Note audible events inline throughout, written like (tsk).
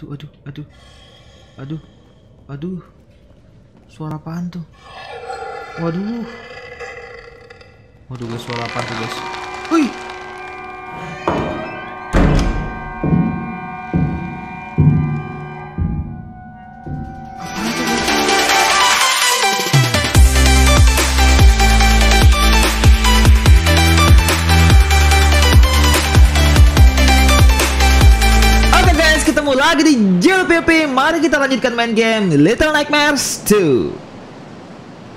Aduh, aduh, aduh. Aduh. Aduh. Suara apaan tuh? Waduh. Waduh, guys, suara apaan tuh, guys? Wih. Lanjutkan main game Little Nightmares 2.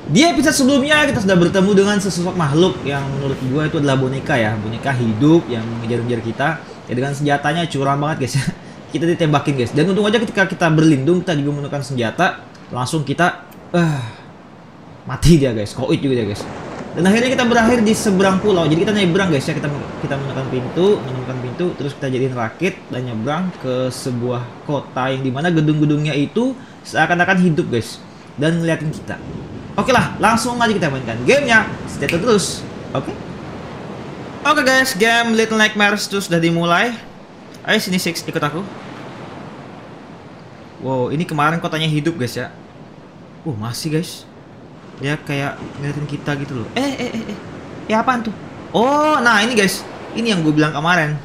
Di episode sebelumnya kita sudah bertemu dengan sesosok makhluk yang menurut gua itu adalah boneka ya, boneka hidup yang mengejar-ngejar kita. Ya dengan senjatanya curang banget guys. (laughs) kita ditembakin guys. Dan untung aja ketika kita berlindung kita juga menggunakan senjata, langsung kita eh mati dia guys. Koit juga dia guys. Dan akhirnya kita berakhir di seberang pulau. Jadi kita nyebrang guys ya. Kita kita menemukan pintu, menemukan pintu, terus kita jadiin rakit dan nyebrang ke sebuah kota yang di mana gedung-gedungnya itu seakan-akan hidup guys dan ngeliatin kita. Oke lah, langsung aja kita mainkan gamenya. Stay tune terus. Oke? Oke guys, game Little Nightmares itu sudah dimulai. Ayo sini Six, ikut aku. Wow, ini kemarin kotanya hidup guys ya. Uh, masih guys dia kayak ngeliatin kita gitu loh eh eh eh eh ya apaan tuh oh nah ini guys ini yang gue bilang kemarin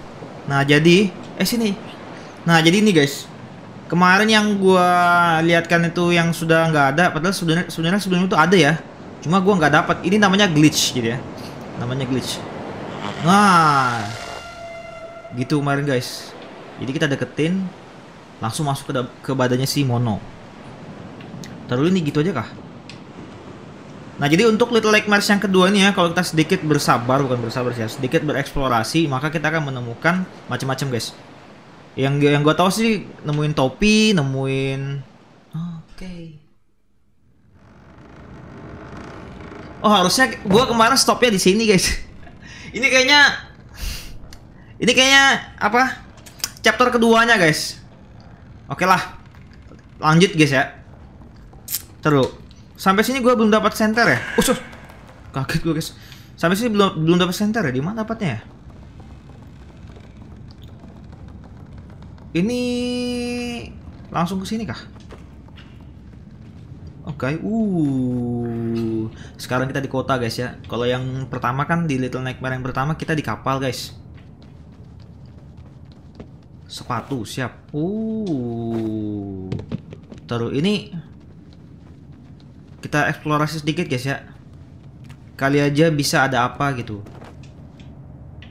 nah jadi eh sini. Nah jadi ini guys. Kemarin yang gue lihatkan itu yang sudah nggak ada padahal sebenarnya sebenarnya itu ada ya. Cuma gue nggak dapat ini namanya glitch gitu ya. Namanya glitch. Nah. Gitu kemarin guys. Jadi kita deketin langsung masuk ke, ke badannya si Mono. Taruh ini gitu aja kah? Nah jadi untuk Little Nightmares yang kedua ini ya kalau kita sedikit bersabar bukan bersabar sih ya sedikit bereksplorasi maka kita akan menemukan macam-macam guys. Yang yang gue tahu sih nemuin topi, nemuin oke. Oh harusnya gue kemarin stopnya di sini guys. (laughs) ini kayaknya ini kayaknya apa? Chapter keduanya guys. Oke lah, lanjut guys ya. Terus sampai sini gue belum dapat center ya. Usus, kaget gue guys. Sampai sini belum belum dapat center ya. Di mana dapatnya ya? Ini langsung ke sini kah? Oke, uh. Sekarang kita di kota guys ya. Kalau yang pertama kan di Little Nightmare yang pertama kita di kapal guys. Sepatu siap. Uh. Terus ini kita eksplorasi sedikit guys ya. Kali aja bisa ada apa gitu.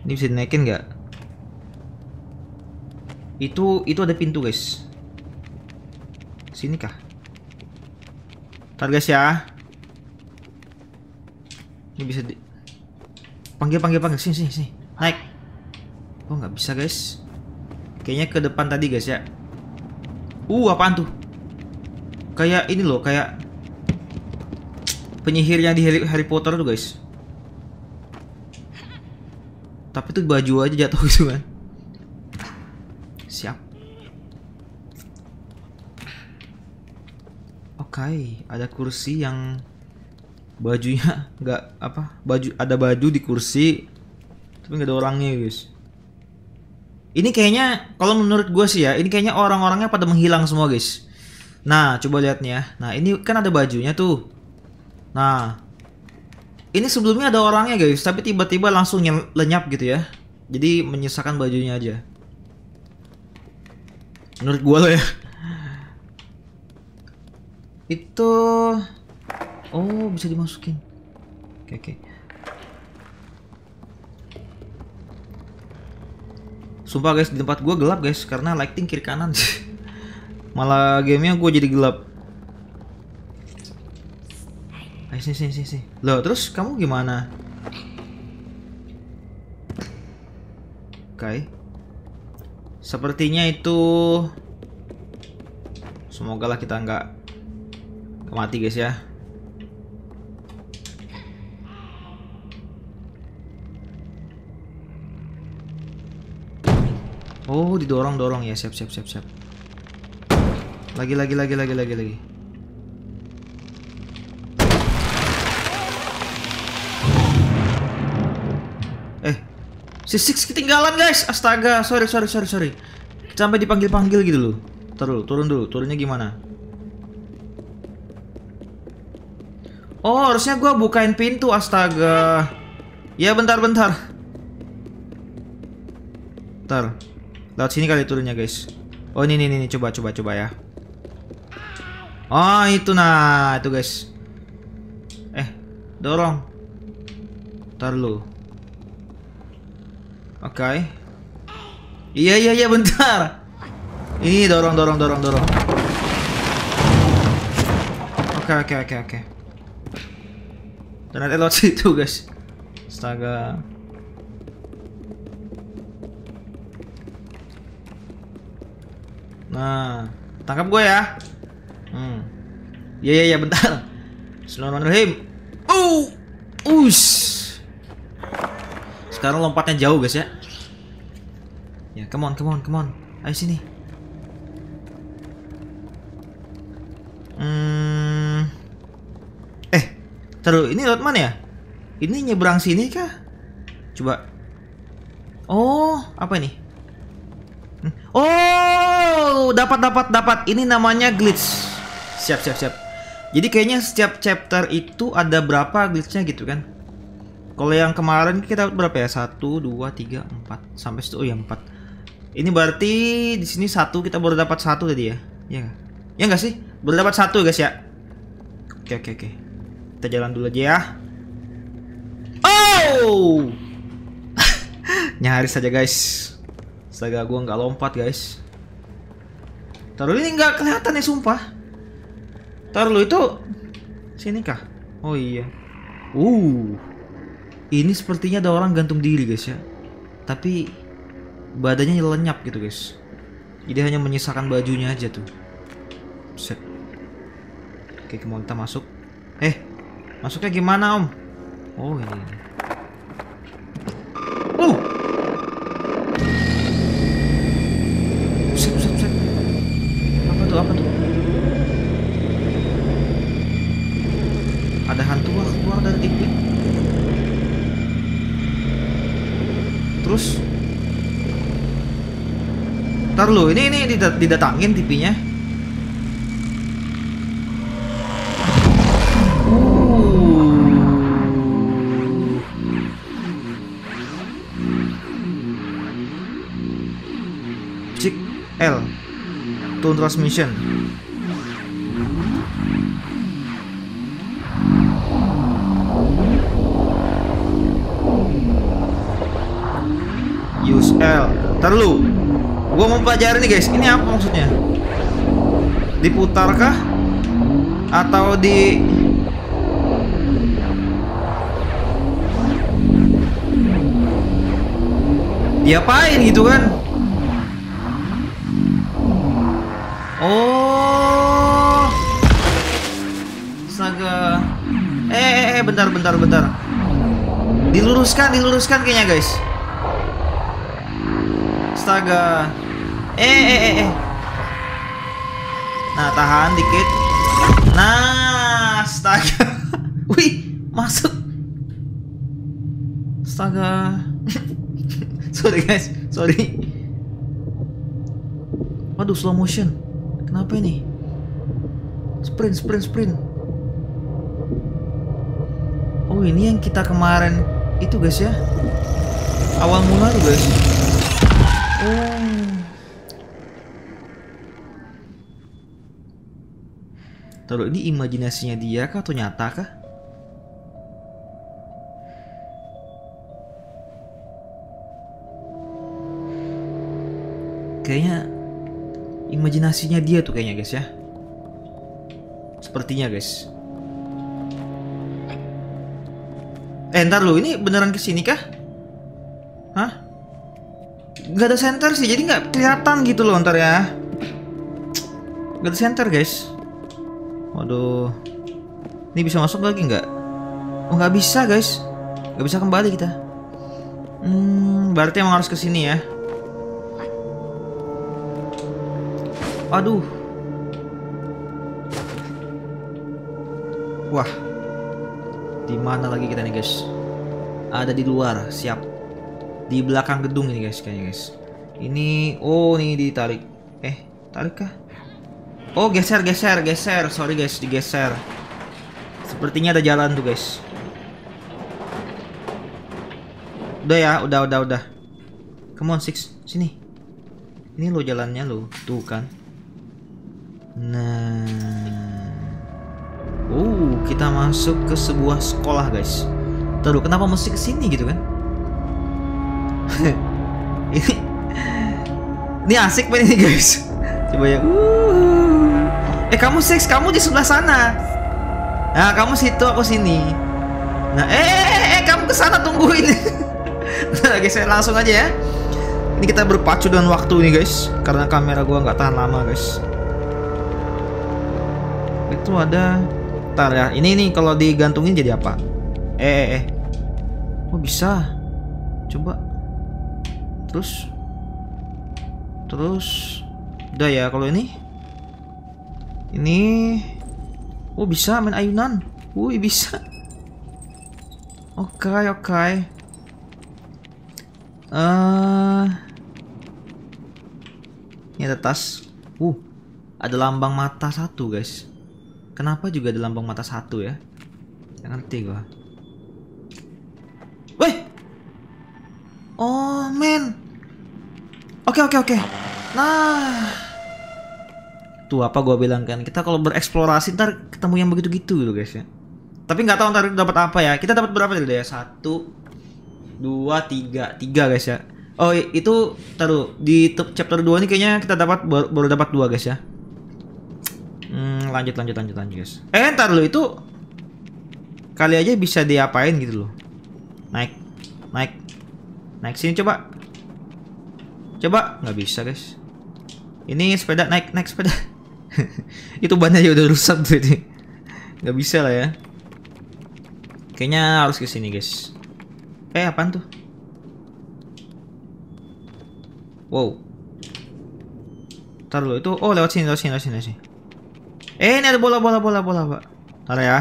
Ini bisa dinaikin nggak? Itu itu ada pintu guys. Sini kah? Ntar guys ya. Ini bisa di panggil panggil panggil sini sini sini naik. Oh nggak bisa guys. Kayaknya ke depan tadi guys ya. Uh apaan tuh? Kayak ini loh kayak penyihirnya di Harry, Potter tuh guys. Tapi tuh baju aja jatuh gitu kan. Siap. Oke, ada kursi yang bajunya (laughs) nggak apa baju ada baju di kursi tapi nggak ada orangnya guys. Ini kayaknya kalau menurut gue sih ya ini kayaknya orang-orangnya pada menghilang semua guys. Nah coba lihat nih ya. Nah ini kan ada bajunya tuh. Nah, ini sebelumnya ada orangnya guys, tapi tiba-tiba langsung lenyap gitu ya. Jadi menyisakan bajunya aja. Menurut gua loh ya. (laughs) Itu Oh, bisa dimasukin. Oke, oke. Sumpah guys, di tempat gua gelap guys karena lighting kiri kanan. (laughs) Malah gamenya gua jadi gelap. Ayo sini sini sini. sini. Loh, terus kamu gimana? Oke. Sepertinya itu Semoga lah kita nggak mati guys ya. Oh, didorong-dorong ya. Siap siap siap siap. Lagi lagi lagi lagi lagi lagi. Si Six ketinggalan guys. Astaga, sorry sorry sorry sorry. Sampai dipanggil-panggil gitu loh. Terus turun dulu. Turunnya gimana? Oh, harusnya gua bukain pintu, astaga. Ya, bentar-bentar. Bentar. Lewat sini kali turunnya, guys. Oh, ini nih, nih, coba, coba, coba ya. Oh, itu nah, itu guys. Eh, dorong. Ntar lu. Oke. Iya, iya, iya, bentar. Ini dorong, dorong, dorong, dorong. Oke, oke, oke, oke. Ternyata lewat situ, guys. Astaga. Nah, tangkap gue ya. Hmm. Iya, iya, iya, bentar. Bismillahirrahmanirrahim. Uh, us. Sekarang lompatnya jauh, guys ya. Ya, come on, come on, come on. Ayo sini. Hmm. Eh, terus ini lewat mana ya? Ini nyebrang sini kah? Coba. Oh, apa ini? Hmm. Oh, dapat dapat dapat. Ini namanya glitch. Siap siap siap. Jadi kayaknya setiap chapter itu ada berapa glitchnya gitu kan? Kalau yang kemarin kita berapa ya? Satu, dua, tiga, empat, sampai situ. Oh ya empat. Ini berarti di sini satu kita baru dapat satu tadi ya? Ya? Ya nggak sih? Baru dapat satu guys ya. Oke oke oke. Kita jalan dulu aja ya. Oh! (laughs) Nyaris saja guys. Astaga gua nggak lompat guys. Taruh ini nggak kelihatan nih sumpah. Taruh itu sini kah? Oh iya. Uh. Ini sepertinya ada orang gantung diri guys ya. Tapi badannya lenyap gitu guys. Jadi hanya menyisakan bajunya aja tuh. Set. Oke, kita masuk. Eh, masuknya gimana om? Oh ini. Oh. Set, set, set. Apa tuh? Apa tuh? Ada hantu lah keluar dari TV. Terus Ntar lu, ini ini didat didatangin TV-nya. Cik L Tune transmission. Use L. Terlalu Gua mau pelajari nih guys Ini apa maksudnya Diputarkah Atau di Diapain gitu kan Oh. Astaga. Eh, eh, eh, bentar, bentar, bentar. Diluruskan, diluruskan kayaknya, guys. Astaga. Eh, eh, eh, eh. Nah, tahan dikit. Nah, astaga. (laughs) Wih, masuk. Astaga. (laughs) sorry, guys. Sorry. Waduh, slow motion. Kenapa ini? Sprint, sprint, sprint. Oh, ini yang kita kemarin itu guys ya. Awal mula tuh guys. Oh. Taruh ini imajinasinya dia kah atau nyata kah? Kayaknya imajinasinya dia tuh kayaknya guys ya. Sepertinya guys. Eh ntar lu ini beneran ke sini kah? Hah? Gak ada center sih jadi nggak kelihatan gitu loh ntar ya. Gak ada center guys waduh ini bisa masuk lagi nggak oh nggak bisa guys nggak bisa kembali kita hmm berarti emang harus ke sini ya Aduh. Wah. Di mana lagi kita nih, guys? Ada di luar, siap. Di belakang gedung ini, guys, kayaknya, guys. Ini oh, ini ditarik. Eh, Tarik kah? Oh, geser, geser, geser. Sorry guys, digeser. Sepertinya ada jalan tuh guys. Udah ya, udah, udah, udah. Come on, Six. Sini. Ini lo jalannya lo. Tuh kan. Nah. Uh, kita masuk ke sebuah sekolah, guys. Terus kenapa mesti ke sini gitu kan? (laughs) ini ini asik banget ini, guys. Coba ya. Uh. Eh, kamu Six, kamu di sebelah sana. Nah, kamu situ, aku sini. Nah, eh, eh, eh, eh kamu ke sana tungguin. (laughs) Nah, guys, langsung aja ya. Ini kita berpacu dengan waktu nih guys, karena kamera gua nggak tahan lama guys. Itu ada, Ntar ya. Ini nih kalau digantungin jadi apa? Eh, eh, eh. Oh bisa. Coba. Terus. Terus. Udah ya kalau ini. Ini. Oh bisa main ayunan. Wih bisa. (laughs) Oke okay, oke. Okay. Uh, ini ada tas. Uh, ada lambang mata satu guys. Kenapa juga ada lambang mata satu ya? Jangan ngerti gua. Weh. Oh men. Oke oke oke. Nah. Tuh apa gua bilang kan kita kalau bereksplorasi ntar ketemu yang begitu-gitu gitu guys ya. Tapi nggak tahu ntar dapat apa ya. Kita dapat berapa tadi ya? Satu, dua tiga. Tiga guys ya. Oh itu taruh di chapter 2 ini kayaknya kita dapat baru, baru dapat dua guys ya. Hmm, lanjut lanjut lanjut lanjut guys. Eh ntar lo itu kali aja bisa diapain gitu loh. Naik naik naik sini coba. Coba nggak bisa guys. Ini sepeda naik naik sepeda (laughs) itu bannya ya udah rusak tuh ini nggak bisa lah ya kayaknya harus ke sini guys Eh, apaan tuh? Wow. Ntar dulu, itu... Oh, lewat sini, lewat sini, lewat sini, lewat sini. Eh, ini ada bola, bola, bola, bola, Pak. Ntar ya.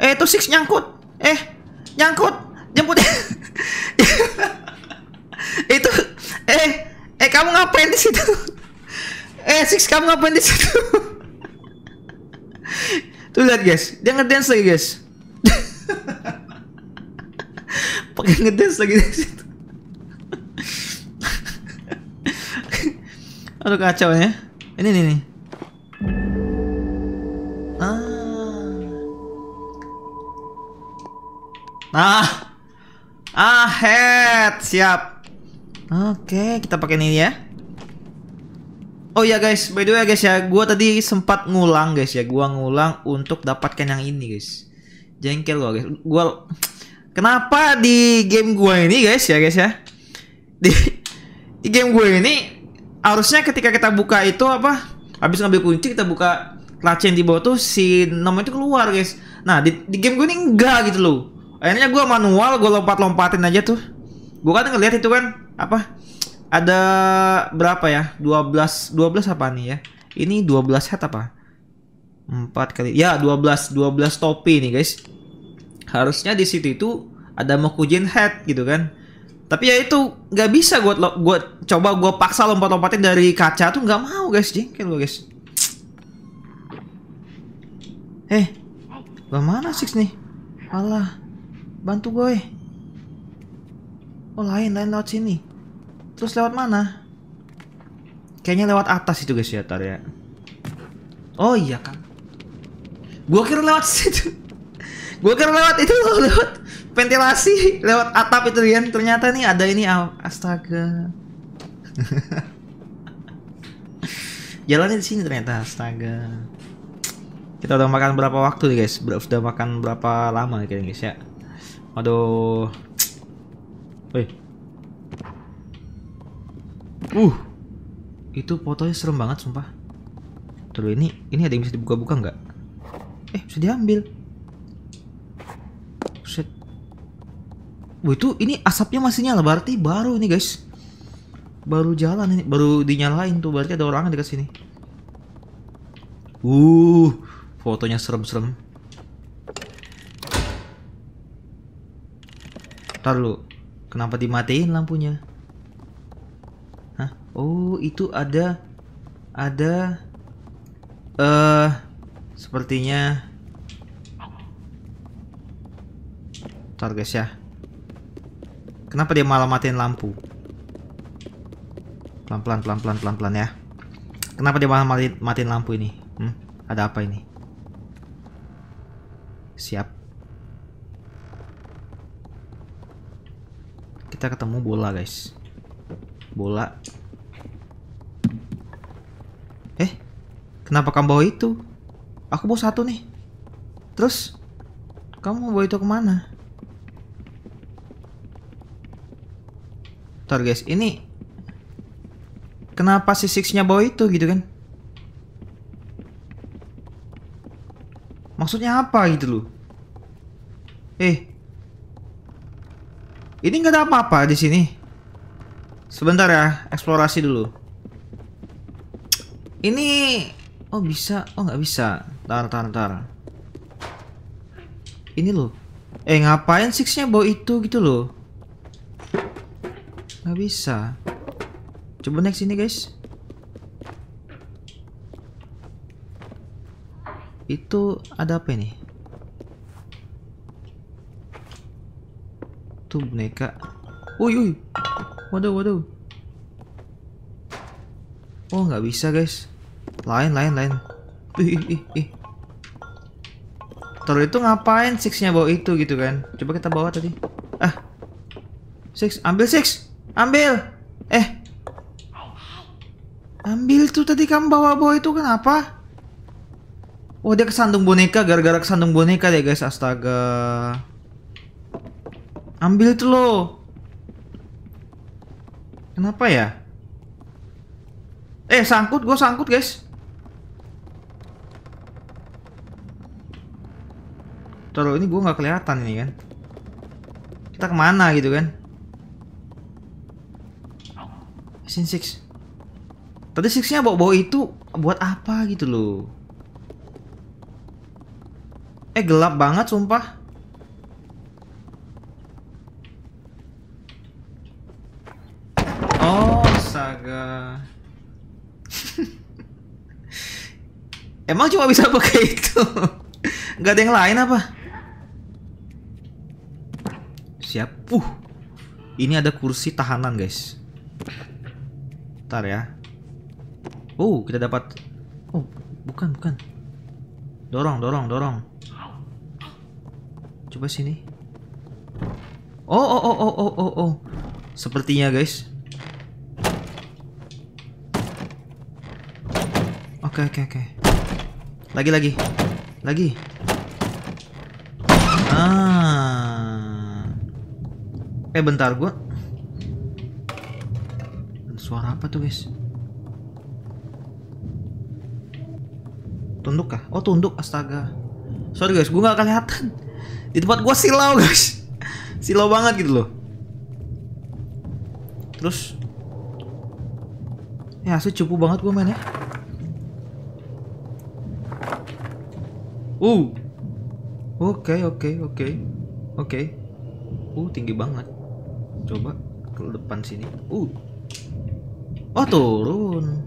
Eh, itu Six nyangkut. Eh, nyangkut. Jemput. (laughs) itu... Eh, eh, kamu ngapain di situ? Six, kamu ngapain di situ? Tuh lihat guys, dia ngedance lagi guys pakai ngedance lagi di situ. Aduh kacau ya. Ini nih nih. Ah. Nah. Ah, head. Siap. Oke, kita pakai ini ya. Oh ya guys, by the way guys ya, gua tadi sempat ngulang guys ya, gua ngulang untuk dapatkan yang ini guys. Jengkel gua guys. Gua (tsk) Kenapa di game gue ini guys ya guys ya? Di, di game gue ini harusnya ketika kita buka itu apa habis ngambil kunci kita buka yang di bawah tuh si nomor itu keluar guys. Nah di, di game gue ini enggak gitu loh. Akhirnya gue manual gue lompat-lompatin aja tuh. Gue kan ngeliat itu kan apa ada berapa ya? 12 12 apa nih ya? Ini 12 head apa? 4 kali. Ya 12 12 topi nih guys. Harusnya di situ itu ada Mokujin head gitu kan? Tapi ya itu nggak bisa gue gue coba gue paksa lompat-lompatin dari kaca tuh nggak mau guys. Jengkel gue guys. Eh bagaimana six nih? Allah bantu gue oh lain lain lewat sini terus lewat mana? Kayaknya lewat atas itu guys ya tar ya. Oh iya kan. Gue kira lewat situ. (laughs) Gue kira lewat itu loh (laughs) lewat ventilasi lewat atap itu kan ternyata nih ada ini astaga. (laughs) Jalannya di sini ternyata astaga. Kita udah makan berapa waktu nih guys? Udah makan berapa lama kayaknya guys ya? Aduh Wih. Uh. Itu fotonya serem banget sumpah. Terus ini ini ada yang bisa dibuka-buka nggak? Eh, bisa diambil. Buset. Wah itu ini asapnya masih nyala berarti baru ini guys. Baru jalan ini, baru dinyalain tuh berarti ada orang dekat sini. Uh, fotonya serem-serem. Ntar lu, kenapa dimatiin lampunya? Hah? Oh, itu ada ada eh sepertinya Ntar guys ya. Kenapa dia malah matiin lampu? Pelan-pelan pelan-pelan pelan-pelan ya. Kenapa dia malah matiin, matiin lampu ini? Hmm? Ada apa ini? Siap. Kita ketemu bola guys Bola Eh Kenapa kamu bawa itu Aku bawa satu nih Terus Kamu mau bawa itu ke mana Ntar guys, ini kenapa si Six-nya bawa itu gitu kan? Maksudnya apa gitu loh? Eh, ini nggak ada apa-apa di sini. Sebentar ya, eksplorasi dulu. Ini, oh bisa, oh nggak bisa. Tar, tar, tar. Ini loh. Eh ngapain Six-nya bawa itu gitu loh? Nggak bisa. Coba next sini guys. Itu ada apa ini? Tuh boneka. Uy, uy. Waduh, waduh. Oh, nggak bisa guys. Lain, lain, lain. Ih, ih, ih, itu ngapain Six-nya bawa itu gitu kan? Coba kita bawa tadi. Ah. Six, ambil Six. Ambil. Eh. Ambil tuh tadi kamu bawa-bawa itu kenapa? Oh dia kesandung boneka gara-gara kesandung boneka deh guys astaga. Ambil tuh lo. Kenapa ya? Eh sangkut gue sangkut guys. Taruh ini gue nggak kelihatan ini kan. Kita ke mana gitu kan? Sin Six. Tadi Sixnya bawa-bawa itu buat apa gitu loh? Eh gelap banget sumpah. Oh, (laughs) Emang cuma bisa pakai itu? Gak ada yang lain apa? Siap. Uh. Ini ada kursi tahanan, guys. Ntar ya. Oh, kita dapat. Oh, bukan, bukan. Dorong, dorong, dorong. Coba sini. Oh, oh, oh, oh, oh, oh, oh. Sepertinya, guys. Oke, oke, oke. Lagi, lagi. Lagi. Ah. Eh, bentar, gua. Suara apa tuh, guys? Tunduk kah? Oh, tunduk. Astaga. Sorry, guys. Gua nggak kelihatan. Di tempat gua silau, guys. (laughs) Silau banget gitu loh. Terus Ya asli cupu banget gue mainnya Uh. Oke oke oke. Oke. Uh tinggi banget. Coba ke depan sini. Uh. Oh turun.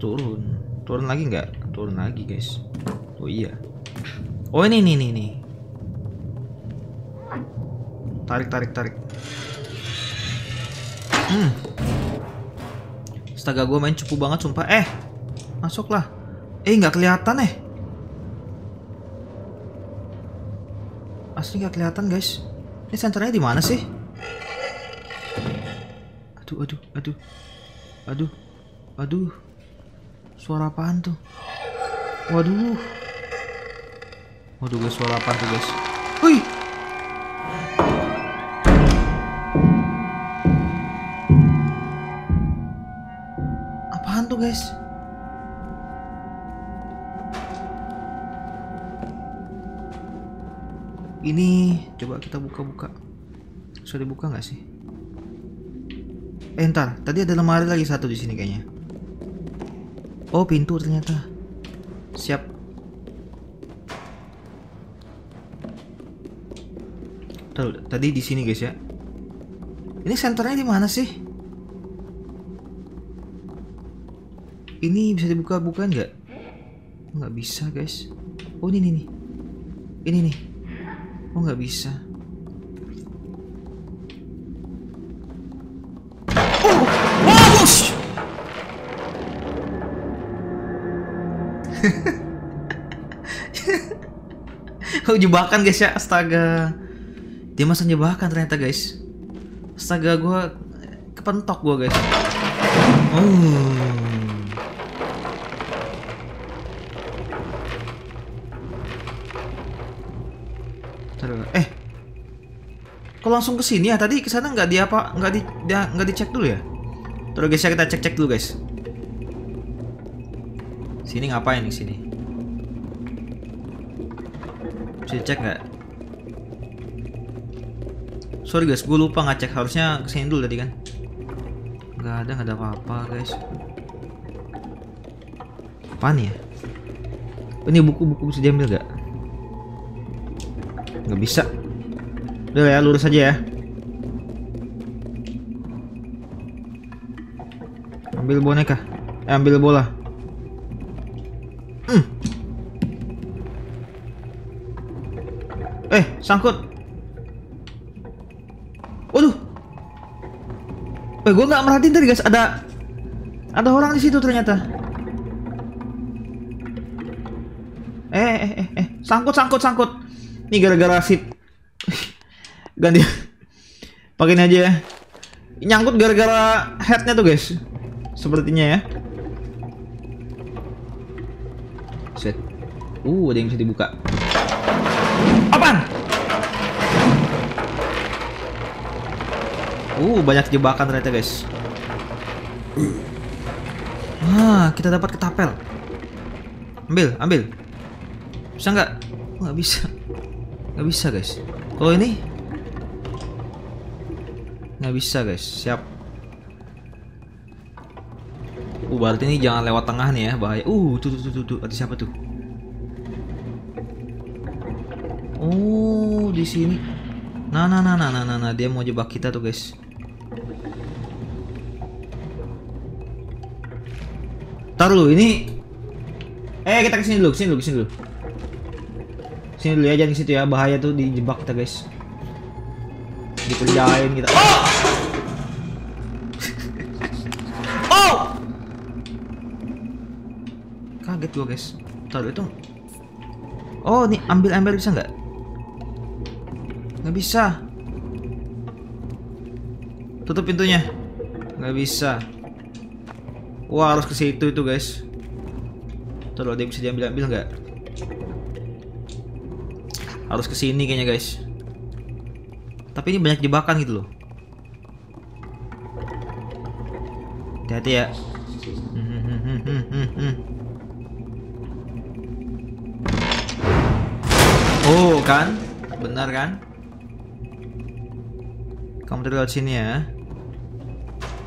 Turun. Turun lagi nggak? Turun lagi guys. Oh iya. Oh ini nih nih nih Tarik tarik tarik. Hmm. Astaga gue main cupu banget sumpah. Eh Masuklah. Eh nggak kelihatan eh Asli nggak kelihatan guys. Ini senternya di mana sih? Aduh aduh aduh. Aduh Aduh. Suara apaan tuh? Waduh. Waduh guys suara apaan tuh guys? Wih Ini coba kita buka-buka. Sudah dibuka nggak sih? Eh ntar, tadi ada lemari lagi satu di sini kayaknya. Oh pintu ternyata. Siap. Tuh, tadi di sini guys ya. Ini senternya di mana sih? Ini bisa dibuka bukan nggak? Nggak bisa guys. Oh ini nih. Ini nih. Oh nggak bisa. Oh, oh, oh jebakan guys ya, astaga. Dia masang jebakan ternyata guys. Astaga gue kepentok gue guys. Oh. Kok langsung ke sini ya? Tadi ke sana nggak di apa? Nggak di nggak dicek dulu ya? Terus guys ya kita cek cek dulu guys. Sini ngapain di sini? Bisa dicek nggak? Sorry guys, gue lupa ngecek harusnya ke sini dulu tadi kan. Nggak ada, nggak ada apa-apa guys. Apa nih ya? Ini buku-buku bisa diambil gak? Nggak bisa. Udah ya, lurus aja ya. Ambil boneka. Eh, ambil bola. Hmm. Eh, sangkut. Waduh. Eh, gue nggak merhatiin tadi guys. Ada ada orang di situ ternyata. Eh, eh, eh, eh, sangkut, sangkut, sangkut. Ini gara-gara fit. Ganti. Pakai ini aja ya. Nyangkut gara-gara headnya tuh guys. Sepertinya ya. Set. Uh, ada yang bisa dibuka. Apaan? Uh, banyak jebakan ternyata guys. Ah, kita dapat ketapel. Ambil, ambil. Bisa nggak? Nggak bisa. Nggak bisa guys. Kalau ini nggak bisa guys. Siap. Uh, berarti ini jangan lewat tengah nih ya, bahaya. Uh, tuh tuh tuh tuh, tuh. ada siapa tuh? Oh, di sini. Nah, nah, nah, nah, nah, nah, nah, dia mau jebak kita tuh guys. Taruh dulu, ini. Eh, kita ke sini dulu, ke sini dulu, ke sini dulu. Sini dulu ya, jangan situ ya, bahaya tuh dijebak kita guys. Dikerjain kita. Oh! (laughs) oh! Kaget gua guys. Taruh itu. Oh, nih ambil ambil bisa nggak? Nggak bisa. Tutup pintunya. Nggak bisa. Wah harus ke situ itu guys. Terus dia bisa diambil ambil nggak? Harus ke sini kayaknya guys. Tapi ini banyak jebakan gitu loh. Hati-hati ya. Oh kan, benar kan? Kamu lewat sini ya.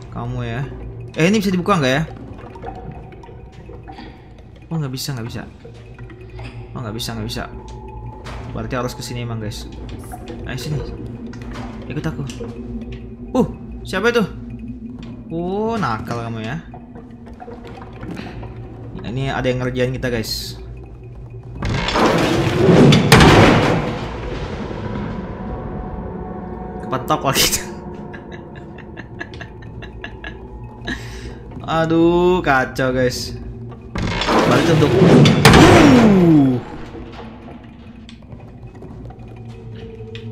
Kamu ya. Eh ini bisa dibuka nggak ya? Oh nggak bisa nggak bisa. Oh nggak bisa nggak bisa. Berarti harus ke sini emang guys. Ayo sini. Ikut aku. Uh siapa itu? Oh nakal kamu ya. Ini ada yang ngerjain kita guys. Kepentok lagi. (laughs) Aduh, kacau guys. Balik untuk. Uh.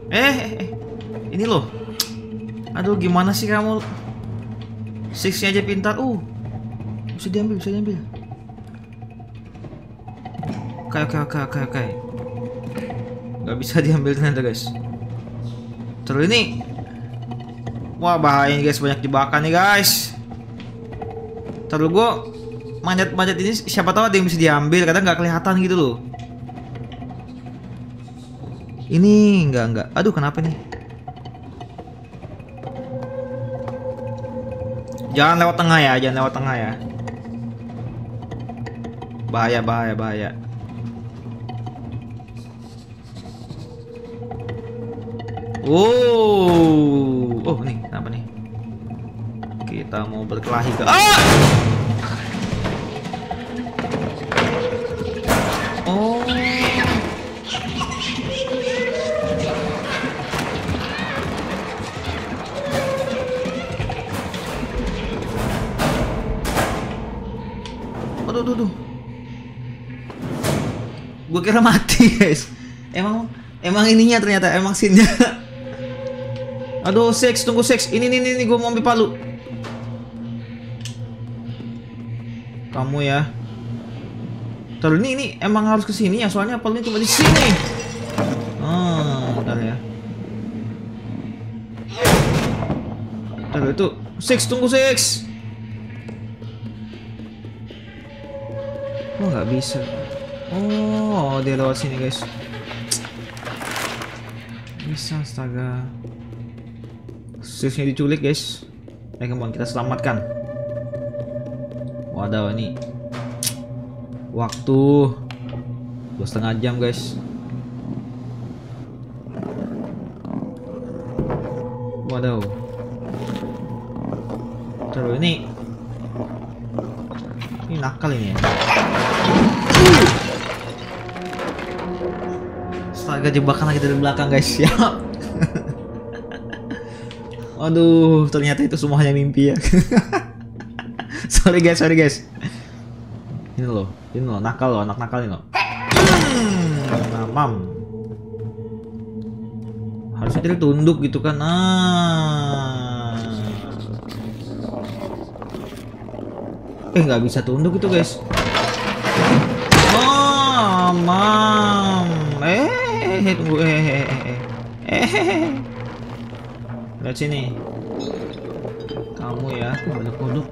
Eh, eh, ini loh. Aduh, gimana sih kamu? Sixnya aja pintar. Uh, bisa diambil, bisa diambil. Oke, oke, oke, oke, oke. Gak bisa diambil ternyata guys. Terus ini, wah bahaya guys, banyak jebakan nih guys. Terus gue manjat-manjat ini siapa tahu ada yang bisa diambil, kadang nggak kelihatan gitu loh. Ini enggak enggak. Aduh, kenapa nih? Jangan lewat tengah ya, jangan lewat tengah ya. Bahaya, bahaya, bahaya. Oh, oh nih, kenapa nih? Kita mau berkelahi ke. Ah! Kira mati, guys. Emang emang ininya ternyata emang sinnya. Aduh, six, tunggu six. Ini nih nih, gue mau ambil palu. Kamu ya. Terus ini ini emang harus ke sini ya, soalnya palunya cuma di sini. Ah, ya. Terus itu six, tunggu six. Oh nggak bisa. Oh dia lewat sini guys. Bisa astaga. Sixnya diculik guys. Eh ke mana kita selamatkan. Waduh ini. Waktu dua setengah jam guys. Waduh. Terus ini ini nakal ini ya. Jebakan lagi dari belakang guys (laughs) siap. Waduh, ternyata itu semua hanya mimpi ya. (laughs) sorry guys, sorry guys. Ini loh, ini loh, nakal loh, anak nakal ini loh. Hmm, mam. Harusnya dia tunduk gitu kan. Nah. Eh nggak bisa tunduk itu guys. Oh, mam. Eh, tunggu. Eh, eh, eh, eh. Lihat sini. Kamu ya, ada kodok.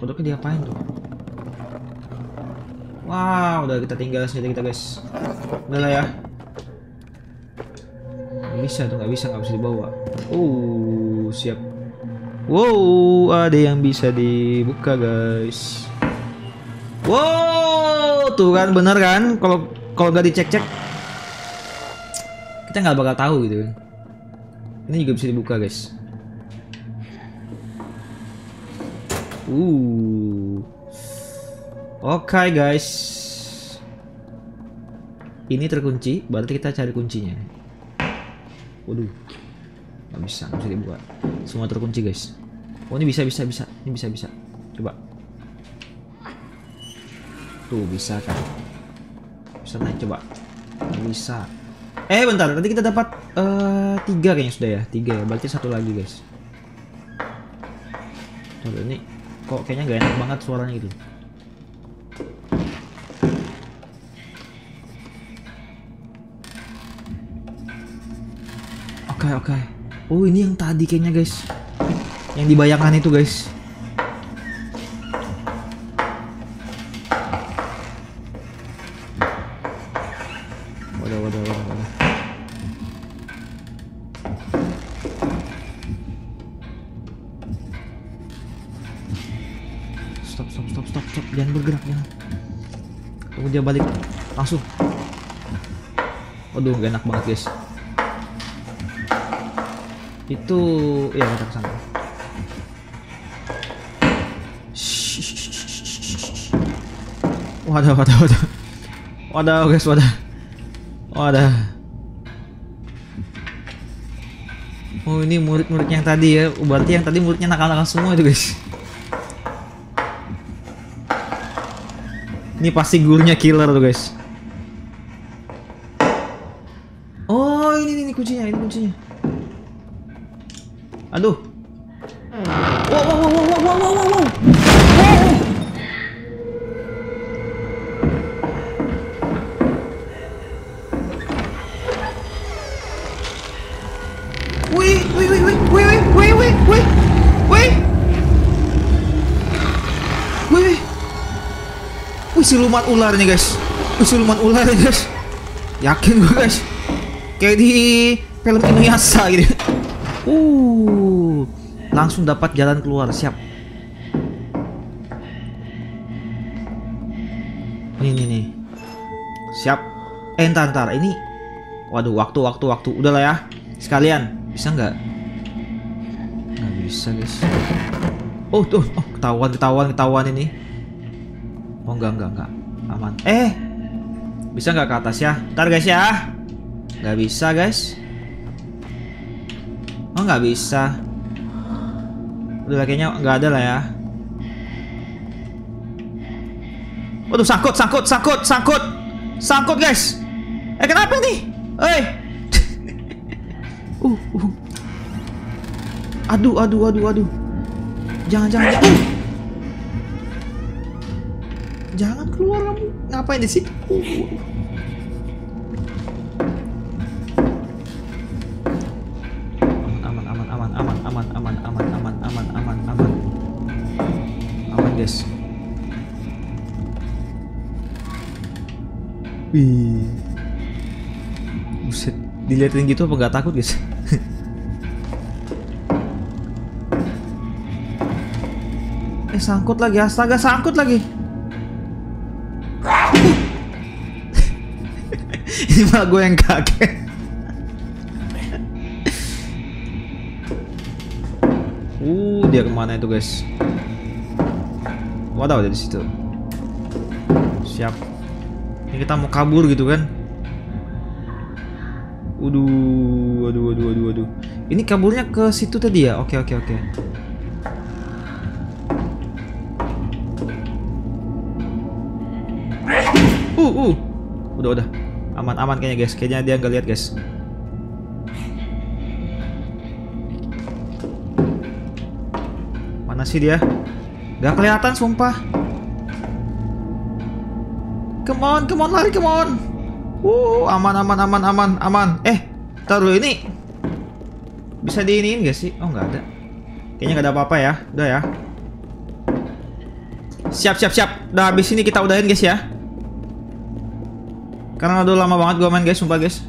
Kodoknya diapain tuh? Wow, udah kita tinggal sendiri kita guys. Udah lah ya. Nggak bisa tuh, nggak bisa, nggak bisa dibawa. Oh, siap. Wow, ada yang bisa dibuka guys. Wow, tuh kan bener kan? Kalau kalau nggak dicek-cek, kita nggak bakal tahu gitu kan. Ini juga bisa dibuka guys. Uh. Oke okay, guys. Ini terkunci, berarti kita cari kuncinya. Waduh. Gak bisa, gak bisa dibuka. Semua terkunci guys. Oh ini bisa, bisa, bisa. Ini bisa, bisa. Coba. Tuh bisa kan. Bisa naik coba. Bisa. Eh bentar, nanti kita dapat uh, tiga kayaknya sudah ya, tiga ya. Berarti satu lagi guys. Coba ini kok kayaknya gak enak banget suaranya gitu. Oke okay, oke. Okay. Oh ini yang tadi kayaknya guys. Yang dibayangkan itu guys. Langsung. Waduh gak enak banget guys. Itu ya kita ke sana wadah wadah wadah wadah guys wadah wadah oh ini murid-murid yang tadi ya. Berarti yang tadi muridnya nakal-nakal semua itu guys. Ini pasti gurunya killer tuh guys oh ini ini kuncinya Aduh. Wow, wow, wow, wow, wow, wow, wow, wow. Wih, wih, wih, wih, wih, wih, wih, wih, wih, wih. Wih. Wih, siluman ular nih, guys. Wih, siluman ular nih, guys. Yakin gue, guys. Kayak di film Inuyasha gitu. Uh, langsung dapat jalan keluar. Siap. Ini nih nih. Siap. Eh, entar, entar. Ini. Waduh, waktu, waktu, waktu. Udah lah ya. Sekalian. Bisa nggak? Nggak bisa, guys. Oh, tuh. Oh, ketahuan, ketahuan, ketahuan ini. Oh, enggak, enggak, enggak. Aman. Eh. Bisa nggak ke atas ya? Ntar, guys ya. Nggak bisa, guys. Oh nggak bisa. Udah kayaknya nggak ada lah ya. Waduh, sangkut, sangkut, sangkut, sangkut. Sangkut, guys. Eh, kenapa nih? Eh. (laughs) uh, uh. Aduh, aduh, aduh, aduh. Jangan, jangan. jangan. Uh. Jangan keluar kamu. Ngapain di situ? Uh, Wih. Buset, diliatin gitu apa nggak takut guys? (laughs) eh sangkut lagi, astaga sangkut lagi. (laughs) Ini malah gue yang kaget. (laughs) uh, dia ke mana itu guys? Waduh, ada di situ. Siap. Ini kita mau kabur gitu kan? Waduh, waduh, waduh, waduh, waduh. Ini kaburnya ke situ tadi ya? Oke, oke, oke. Uh, uh. Udah, udah. Aman, aman kayaknya guys. Kayaknya dia nggak lihat guys. Mana sih dia? Gak kelihatan sumpah. Come on, come on, lari, come on. Uh, aman, aman, aman, aman, aman. Eh, taruh ini. Bisa diiniin gak sih? Oh, nggak ada. Kayaknya nggak ada apa-apa ya. Udah ya. Siap, siap, siap. Udah habis ini kita udahin guys ya. Karena udah lama banget gue main guys, sumpah guys.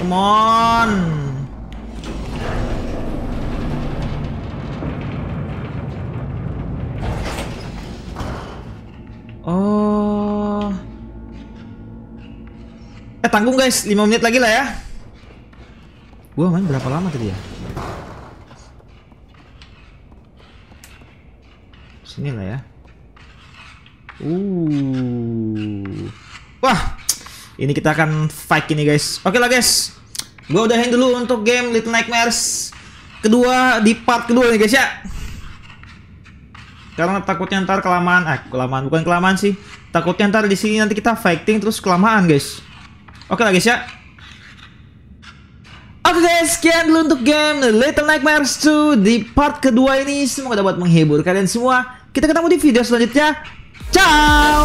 Come on. Eh tanggung guys, 5 menit lagi lah ya. Gua main berapa lama tadi ya? Sini lah ya. Uh. Wah, ini kita akan fight ini guys. Oke lah guys, gue udahin dulu untuk game Little Nightmares kedua di part kedua nih guys ya. Karena takutnya ntar kelamaan, eh kelamaan bukan kelamaan sih. Takutnya ntar di sini nanti kita fighting terus kelamaan guys. Oke lah guys ya. Oke guys, sekian dulu untuk game Little Nightmares 2 di part kedua ini. Semoga dapat menghibur kalian semua. Kita ketemu di video selanjutnya. Ciao!